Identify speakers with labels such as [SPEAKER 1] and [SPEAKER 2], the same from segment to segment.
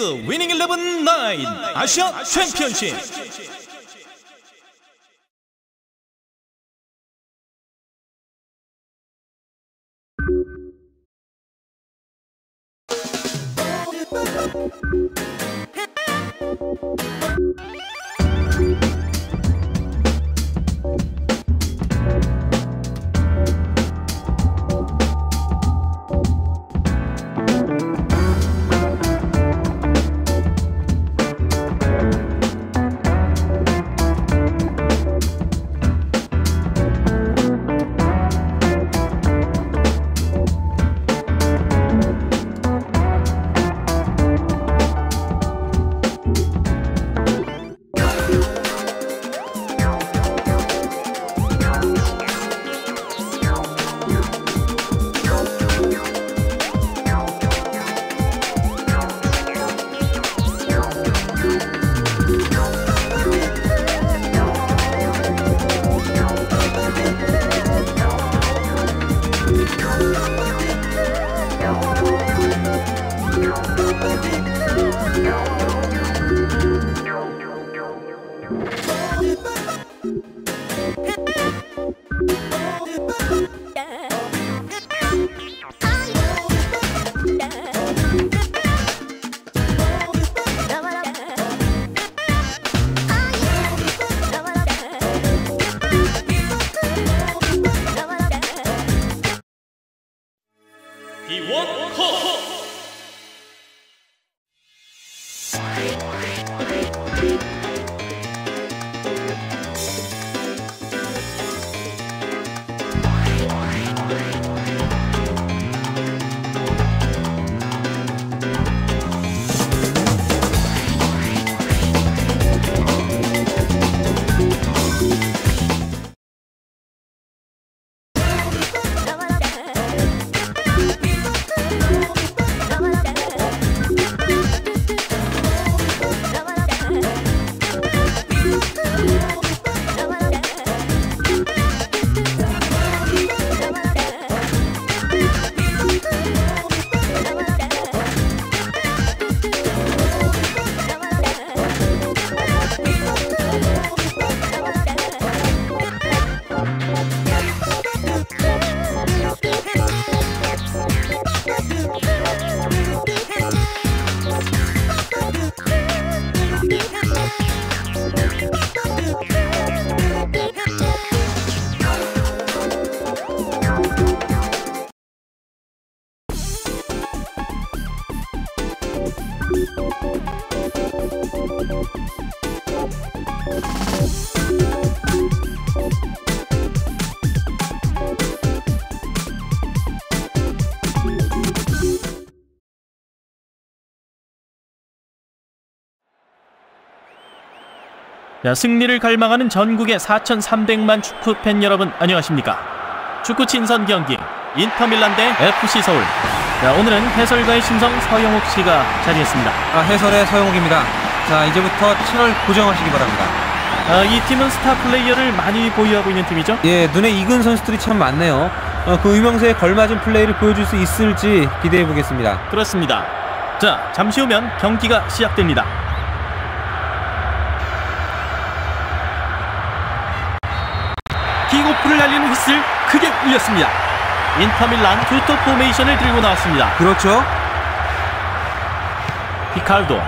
[SPEAKER 1] K리그 위닝 11 9 아시아 챔피언십. No. 자, 승리를 갈망하는 전국의 4,300만 축구 팬 여러분 안녕하십니까? 축구 친선 경기 인터밀란 대 FC 서울. 자, 오늘은 해설가의 신성 서영욱 씨가 자리했습니다.
[SPEAKER 2] 아, 해설의 서영욱입니다. 자, 이제부터 채널 고정하시기 바랍니다.
[SPEAKER 1] 아, 이 팀은 스타 플레이어를 많이 보유하고 있는 팀이죠?
[SPEAKER 2] 예, 눈에 익은 선수들이 참 많네요. 어, 그 유명세에 걸맞은 플레이를 보여줄 수 있을지 기대해 보겠습니다.
[SPEAKER 1] 그렇습니다. 자, 잠시 후면 경기가 시작됩니다. 킥오프를 날리는 휘슬 크게 울렸습니다. 인터밀란 투톱 포메이션을 들고 나왔습니다.
[SPEAKER 2] 그렇죠?
[SPEAKER 1] 피칼도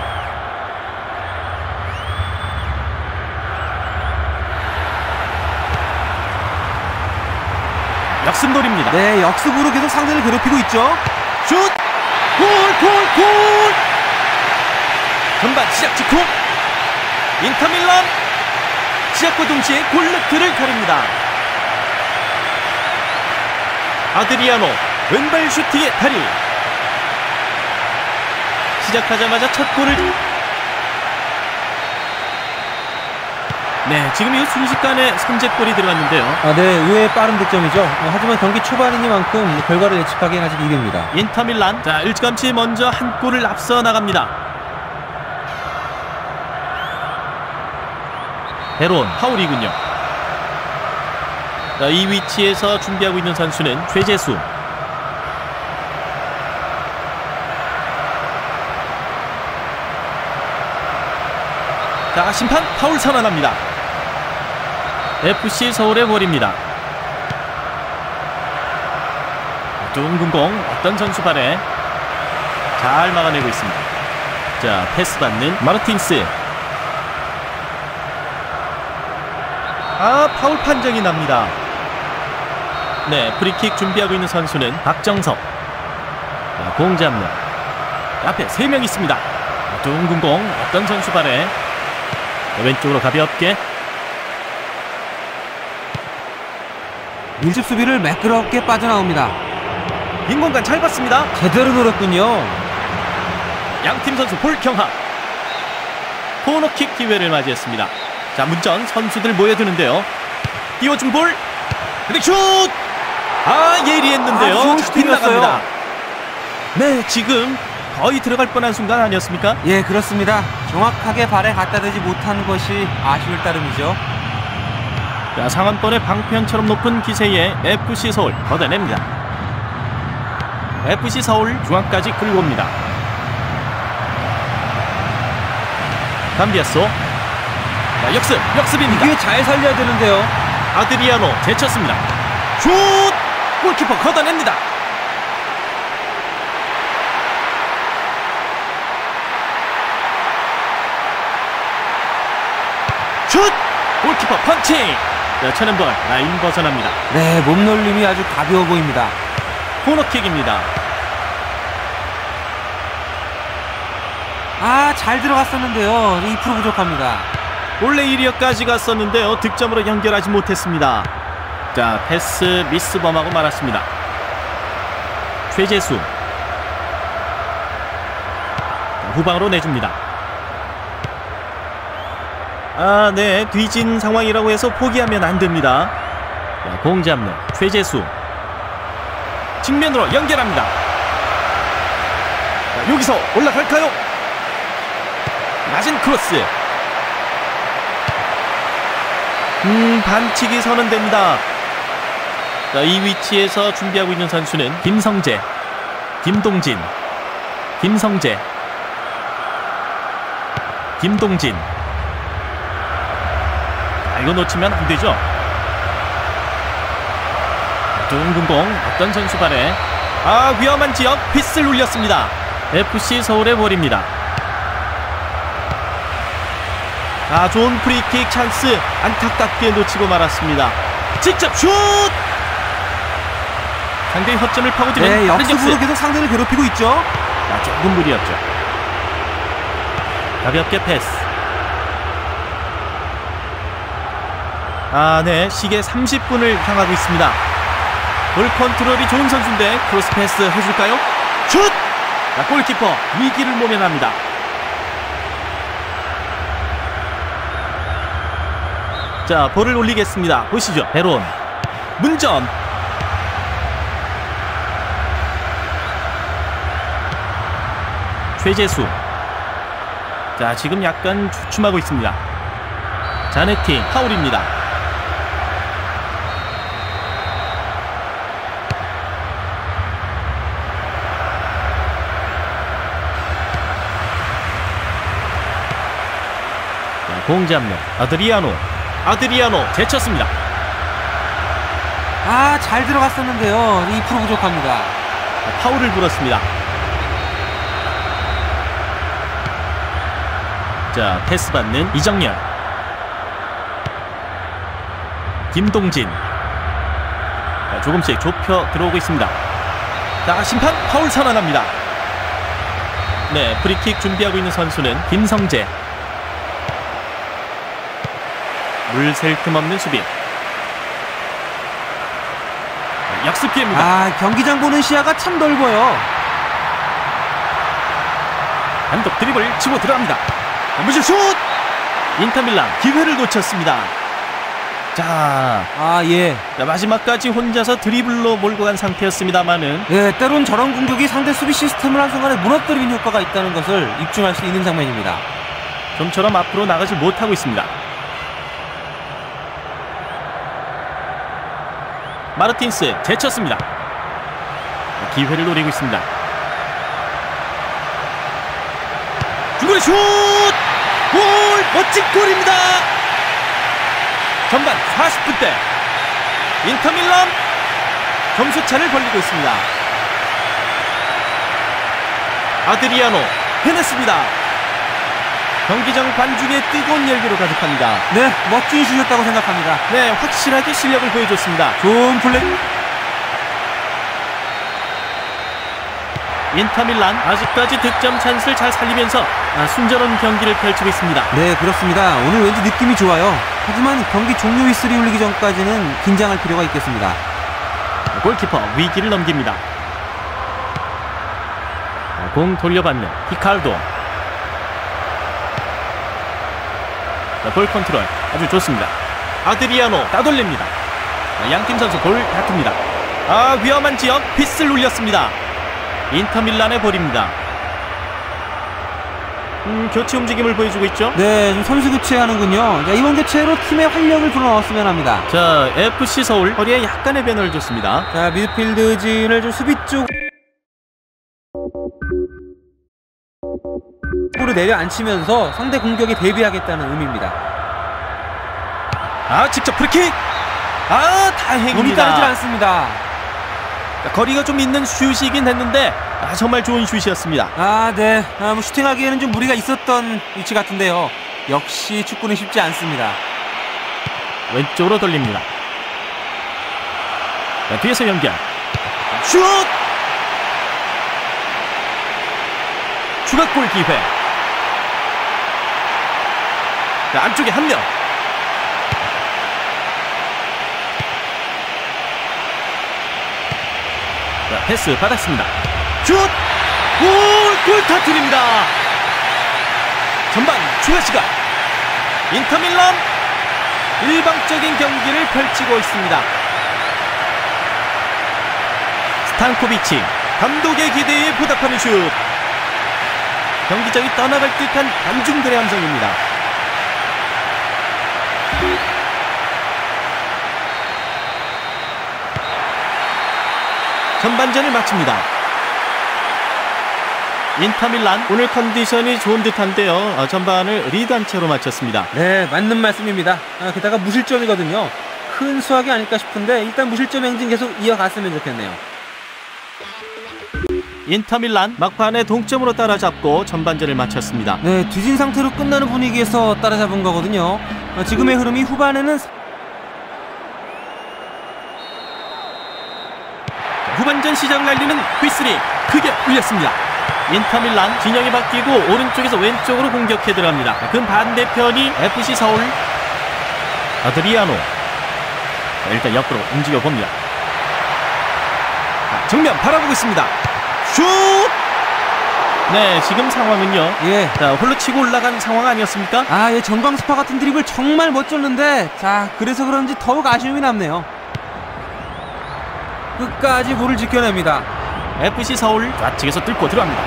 [SPEAKER 1] 역습놀입니다.
[SPEAKER 2] 네, 역습으로 계속 상대를 괴롭히고 있죠.
[SPEAKER 1] 슛! 골! 골! 골! 전반 시작 직후 인터밀란 시작과 동시에 골르트를 가립니다. 아드리아노 왼발 슈팅의 달인 시작하자마자 첫 골을 네 지금 이 순식간에 선제골이 들어갔는데요.
[SPEAKER 2] 아, 네, 의외의 빠른 득점이죠. 어, 하지만 경기 초반이니만큼 결과를 예측하기는 아직 이릅니다.
[SPEAKER 1] 인터밀란. 자 일찌감치 먼저 한 골을 앞서 나갑니다. 베론 파울이군요. 자, 이 위치에서 준비하고 있는 선수는 최재수 자 심판 파울 선언합니다 FC 서울의 볼입니다 둥근 공 어떤 선수 발에 잘 막아내고 있습니다. 자 패스 받는 마르틴스. 아 파울 판정이 납니다. 네 프리킥 준비하고 있는 선수는 박정석. 자, 공 잡는 앞에 세 명 있습니다. 둥근 공 어떤 선수 발에 왼쪽으로 가볍게
[SPEAKER 2] 밀집 수비를 매끄럽게 빠져나옵니다.
[SPEAKER 1] 빈 공간 잘 봤습니다.
[SPEAKER 2] 제대로 노렸군요.
[SPEAKER 1] 양팀 선수 볼 경합 코너킥 기회를 맞이했습니다 자 문전 선수들 모여드는데요 띄워준 볼 헤딩 슛 아 예리했는데요
[SPEAKER 2] 아, 슈팅이었어요.
[SPEAKER 1] 빗나갑니다. 네 지금 거의 들어갈 뻔한 순간 아니었습니까
[SPEAKER 2] 예, 그렇습니다. 정확하게 발에 갖다 대지 못한 것이 아쉬울 따름이죠.
[SPEAKER 1] 자 상한번의 방편처럼 높은 기세의 FC 서울 걷어냅니다 FC 서울 중앙까지 끌고 옵니다 감비아소 자 역습 역습입니다
[SPEAKER 2] 이게 잘 살려야 되는데요.
[SPEAKER 1] 아드리아노 제쳤습니다. 슛! 골키퍼 걷어냅니다. 슛! 골키퍼 펀칭! 자, 천연볼 라인 벗어납니다.
[SPEAKER 2] 네, 몸놀림이 아주 가벼워 보입니다.
[SPEAKER 1] 코너킥입니다.
[SPEAKER 2] 아, 잘 들어갔었는데요. 2% 부족합니다.
[SPEAKER 1] 원래 1위어까지 갔었는데요. 득점으로 연결하지 못했습니다. 자, 패스 미스범하고 말았습니다. 최재수. 자, 후방으로 내줍니다. 아, 네. 뒤진 상황이라고 해서 포기하면 안 됩니다. 자, 공 잡는 최재수. 측면으로 연결합니다. 자, 여기서 올라갈까요? 낮은 크로스. 음, 반칙이 선언됩니다. 자, 이 위치에서 준비하고 있는 선수는 김성재, 김동진, 김성재, 김동진. 자, 이거 놓치면 안 되죠. 둥근 공 어떤 선수 발에 아 위험한 지역 휘슬 울렸습니다. FC 서울의 볼입니다. 아 좋은 프리킥 찬스 안타깝게 놓치고 말았습니다. 직접 슛! 상대의 허점을 파고드는
[SPEAKER 2] 네, 역습으로
[SPEAKER 1] 역습.
[SPEAKER 2] 계속 상대를 괴롭히고 있죠.
[SPEAKER 1] 아, 조금 무리였죠. 가볍게 패스. 아, 네. 시계 30분을 향하고 있습니다. 볼 컨트롤이 좋은 선수인데 크로스 패스 해줄까요? 슛! 자, 골키퍼 위기를 모면합니다. 자, 볼을 올리겠습니다. 보시죠. 베론. 문전. 최재수. 자, 지금 약간 주춤하고 있습니다. 자네팅 파울입니다. 자, 공 잡는 아드리아노. 아드리아노 제쳤습니다.
[SPEAKER 2] 아, 잘 들어갔었는데요. 2% 부족합니다.
[SPEAKER 1] 파울을 불었습니다. 자, 패스 받는 이정열. 김동진. 자, 조금씩 좁혀 들어오고 있습니다. 자, 심판 파울 선언합니다. 네, 프리킥 준비하고 있는 선수는 김성재. 물샐 틈 없는 수비. 역습 기회입니다.
[SPEAKER 2] 아, 경기장 보는 시야가 참 넓어요.
[SPEAKER 1] 단독 드리블 치고 들어갑니다. 무실 슛! 인터밀란 기회를 놓쳤습니다. 자,
[SPEAKER 2] 아, 예.
[SPEAKER 1] 자, 마지막까지 혼자서 드리블로 몰고 간 상태였습니다만은
[SPEAKER 2] 예, 때론 저런 공격이 상대 수비 시스템을 한순간에 무너뜨리는 효과가 있다는 것을 입증할 수 있는 장면입니다.
[SPEAKER 1] 좀처럼 앞으로 나가지 못하고 있습니다. 마르틴스 제쳤습니다. 기회를 노리고 있습니다. 중거리 슛! 골! 멋진 골입니다. 전반 40분 대 인터밀란 점수차를 벌리고 있습니다. 아드리아노 해냈습니다. 경기장 관중의 뜨거운 열기로 가득합니다.
[SPEAKER 2] 네, 멋진 슛이었다고 생각합니다.
[SPEAKER 1] 네, 확실하게 실력을 보여줬습니다.
[SPEAKER 2] 좋은 플레이.
[SPEAKER 1] 인터밀란 아직까지 득점 찬스를 잘 살리면서 아, 순조로운 경기를 펼치고 있습니다.
[SPEAKER 2] 네, 그렇습니다. 오늘 왠지 느낌이 좋아요. 하지만 경기 종료 휘슬이 울리기 전까지는 긴장할 필요가 있겠습니다.
[SPEAKER 1] 골키퍼 위기를 넘깁니다. 자, 공 돌려받는 히칼도. 자, 볼 컨트롤 아주 좋습니다. 아드리아노 따돌립니다. 자, 양팀 선수 볼 다툽니다. 아 위험한 지역 빗을 울렸습니다. 인터밀란의 볼입니다. 음, 교체 움직임을 보여주고 있죠.
[SPEAKER 2] 네, 좀 선수 교체하는군요. 자, 이번 교체로 팀의 활력을 불어넣었으면 합니다.
[SPEAKER 1] 자, FC 서울 허리에 약간의 변화를 줬습니다.
[SPEAKER 2] 자, 미드필드진을 좀 수비 쪽 으로 내려앉히면서 상대 공격에 대비하겠다는 의미입니다.
[SPEAKER 1] 아, 직접 프리킥! 아, 다행입니다.
[SPEAKER 2] 따르질 않습니다.
[SPEAKER 1] 자, 거리가 좀 있는 슛이긴 했는데 아, 정말 좋은 슛이었습니다.
[SPEAKER 2] 아, 네. 아, 뭐 슈팅하기에는 좀 무리가 있었던 위치 같은데요. 역시 축구는 쉽지 않습니다.
[SPEAKER 1] 왼쪽으로 돌립니다. 자, 뒤에서 연결. 슛! 추가골 기회. 자, 안쪽에 한 명. 패스 받았습니다. 슛! 골! 골 터트립니다. 전반 추가 시간. 인터밀란 일방적인 경기를 펼치고 있습니다. 스탄코비치 감독의 기대에 보답하는 슛. 경기장이 떠나갈 듯한 관중들의 함성입니다. 전반전을 마칩니다. 인터밀란 오늘 컨디션이 좋은 듯한데요. 어, 전반을 리드 한 채로 마쳤습니다.
[SPEAKER 2] 네, 맞는 말씀입니다. 아, 게다가 무실점이거든요. 큰 수확이 아닐까 싶은데 일단 무실점 행진 계속 이어갔으면 좋겠네요.
[SPEAKER 1] 인터밀란 막판에 동점으로 따라잡고 전반전을 마쳤습니다.
[SPEAKER 2] 네, 뒤진 상태로 끝나는 분위기에서 따라잡은 거거든요. 아, 지금의 흐름이 후반에는
[SPEAKER 1] 후반전 시작을 알리는 휘슬이 크게 울렸습니다. 인터밀란 진영이 바뀌고 오른쪽에서 왼쪽으로 공격해 들어갑니다. 그 반대편이 FC 서울 아드리아노 자, 일단 옆으로 움직여 봅니다. 자, 정면 바라보고 있습니다. 슛! 네, 지금 상황은요.
[SPEAKER 2] 예.
[SPEAKER 1] 자, 홀로 치고 올라간 상황 아니었습니까?
[SPEAKER 2] 아, 예, 전광스파 같은 드립을 정말 멋졌는데 자, 그래서 그런지 더욱 아쉬움이 남네요. 끝까지 볼을 지켜냅니다.
[SPEAKER 1] FC 서울 좌측에서 뚫고 들어갑니다.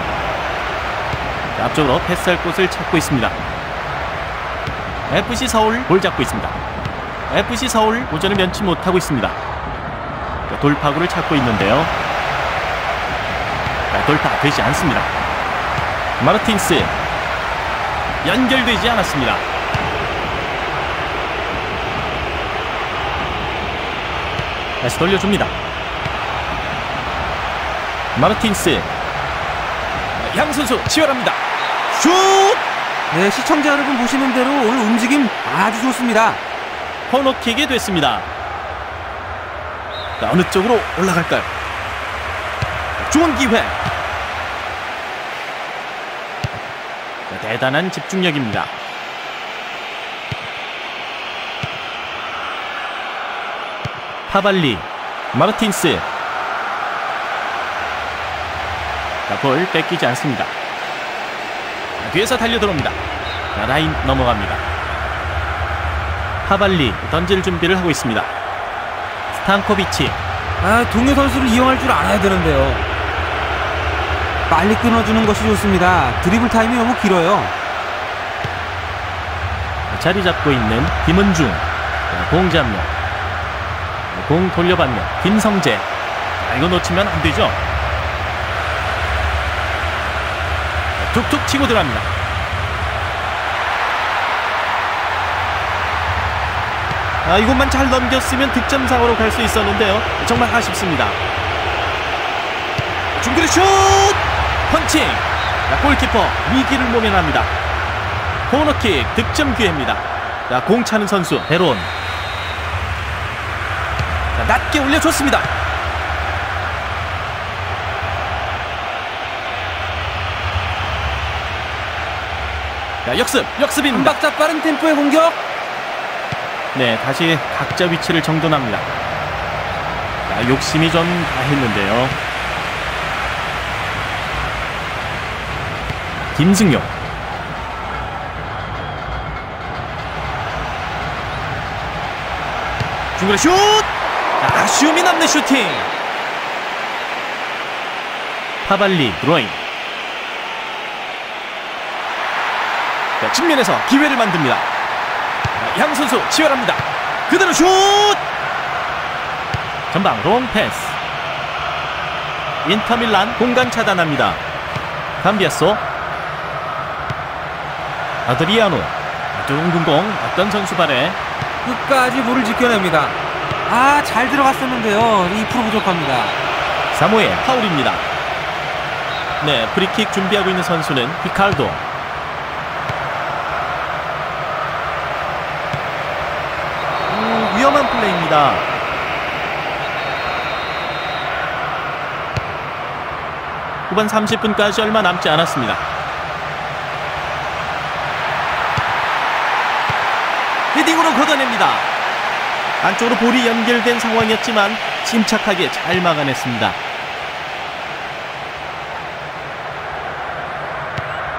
[SPEAKER 1] 앞쪽으로 패스할 곳을 찾고 있습니다. FC 서울 볼 잡고 있습니다. FC 서울 도전을 면치 못하고 있습니다. 자, 돌파구를 찾고 있는데요. 자, 돌파 되지 않습니다. 마르틴스 연결되지 않았습니다. 다시 돌려줍니다. 마르틴스 양 선수 치열합니다. 슛!
[SPEAKER 2] 네, 시청자 여러분 보시는 대로 오늘 움직임 아주 좋습니다.
[SPEAKER 1] 코너킥이 됐습니다. 자, 어느 쪽으로 올라갈까요? 좋은 기회. 자, 대단한 집중력입니다. 파발리, 마르틴스. 자, 볼 뺏기지 않습니다. 자, 뒤에서 달려 들어옵니다. 자, 라인 넘어갑니다. 파발리 던질 준비를 하고 있습니다. 스탄코비치
[SPEAKER 2] 아, 동료 선수를 이용할 줄 알아야 되는데요. 빨리 끊어주는 것이 좋습니다. 드리블 타임이 너무 길어요.
[SPEAKER 1] 자리 잡고 있는 김은중 자, 공 잡는 공 돌려받는 김성재 자, 이거 놓치면 안 되죠 툭툭 치고 들어갑니다 아, 이것만 잘 넘겼으면 득점 상으로 갈 수 있었는데요 정말 아쉽습니다 중거리 슛 펀칭 자, 골키퍼 위기를 모면합니다 코너킥 득점 기회입니다. 자, 공 차는 선수 베론. 자, 낮게 올려줬습니다. 자, 역습,
[SPEAKER 2] 한
[SPEAKER 1] 역습입니다.
[SPEAKER 2] 박자 빠른 템포의 공격.
[SPEAKER 1] 네, 다시 각자 위치를 정돈합니다. 자, 욕심이 좀 다했는데요. 김승용. 중거리 슛! 아쉬움이 남는 슈팅! 파발리, 드로잉. 자, 측면에서 기회를 만듭니다. 자, 양 선수 치열합니다. 그대로 슛! 전방 롱 패스. 인터밀란 공간 차단합니다. 캄비아소. 아드리아노. 둥근 공 어떤 선수 발에
[SPEAKER 2] 끝까지 볼을 지켜냅니다. 아, 잘 들어갔었는데요. 2% 부족합니다.
[SPEAKER 1] 사무엘의 파울입니다. 네, 프리킥 준비하고 있는 선수는 히칼도. 음, 플레이입니다. 후반 30분까지 얼마 남지 않았습니다. 헤딩으로 걷어냅니다. 안쪽으로 볼이 연결된 상황이었지만 침착하게 잘 막아냈습니다.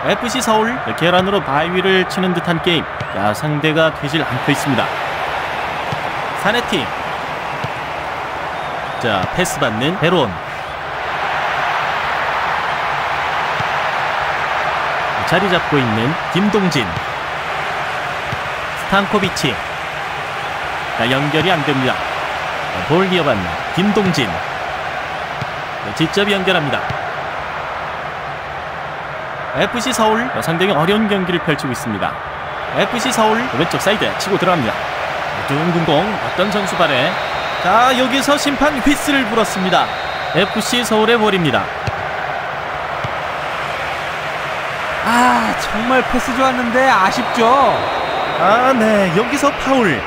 [SPEAKER 1] FC 서울 계란으로 바위를 치는 듯한 게임. 자, 상대가 되질 않고 있습니다. 사네팀. 자, 패스 받는 베론. 자리 잡고 있는 김동진. 스탄코비치. 자, 연결이 안 됩니다. 자, 볼 이어받는 김동진. 자, 직접 연결합니다. FC 서울 상당히 어려운 경기를 펼치고 있습니다. FC 서울 왼쪽 사이드 치고 들어갑니다. 둥근 공 어떤 선수 발에 자 여기서 심판 휘슬을 불었습니다. FC 서울의 볼입니다.
[SPEAKER 2] 아, 정말 패스 좋았는데 아쉽죠.
[SPEAKER 1] 아, 네. 여기서 파울.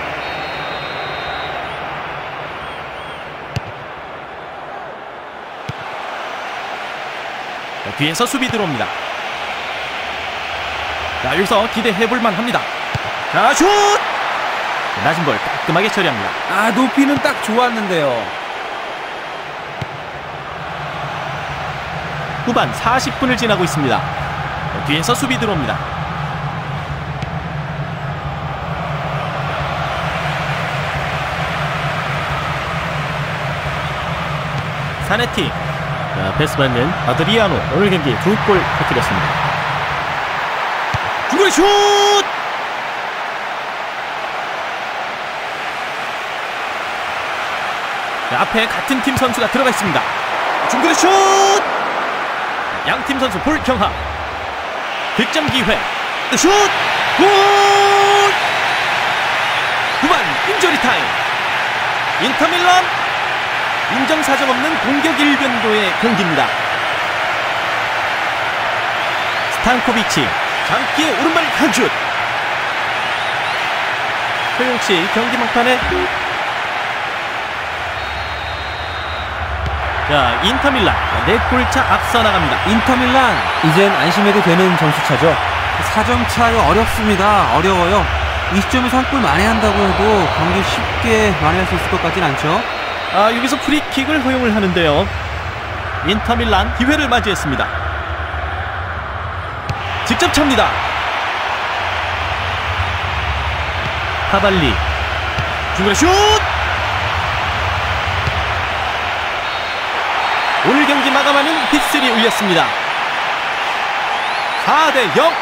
[SPEAKER 1] 자, 뒤에서 수비 들어옵니다. 자, 여기서 기대해볼만 합니다. 자, 슛! 낮은 볼 깔끔하게 처리합니다.
[SPEAKER 2] 아, 높이는 딱 좋았는데요.
[SPEAKER 1] 후반 40분을 지나고 있습니다. 자, 뒤에서 수비 들어옵니다. 사네티 자, 패스 받는 아드리아노 오늘 경기 두 골 터뜨렸습니다. 중거리 슛! 자, 앞에 같은 팀 선수가 들어가 있습니다. 중거리 슛! 양팀 선수 볼 경합. 득점 기회. 슛! 골! 후반 인저리 타임. 인터밀란 인정사정 없는 공격 일변도의 경기입니다. 스탄코비치 장기의 오른발 한슛 소용씨 경기 막판에 자 인터밀란. 네 골차 앞서 나갑니다.
[SPEAKER 2] 인터밀란. 이젠 안심해도 되는 점수차죠. 4점 차가 어렵습니다. 어려워요. 이 시점에서 한 골 만회한다고 해도 경기 쉽게 만회할 수 있을 것 같진 않죠.
[SPEAKER 1] 아 여기서 프리킥을 허용을 하는데요. 인터밀란 기회를 맞이했습니다. 직접 찹니다. 하발리. 중거리 슛 마감하는 휘슬이 울렸습니다. 4대 0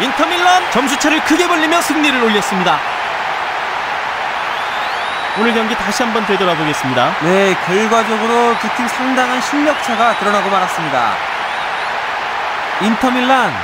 [SPEAKER 1] 인터밀란 점수차를 크게 벌리며 승리를 올렸습니다. 오늘 경기 다시 한번 되돌아보겠습니다.
[SPEAKER 2] 네, 결과적으로 두 팀 상당한 실력 차가 드러나고 말았습니다. 인터밀란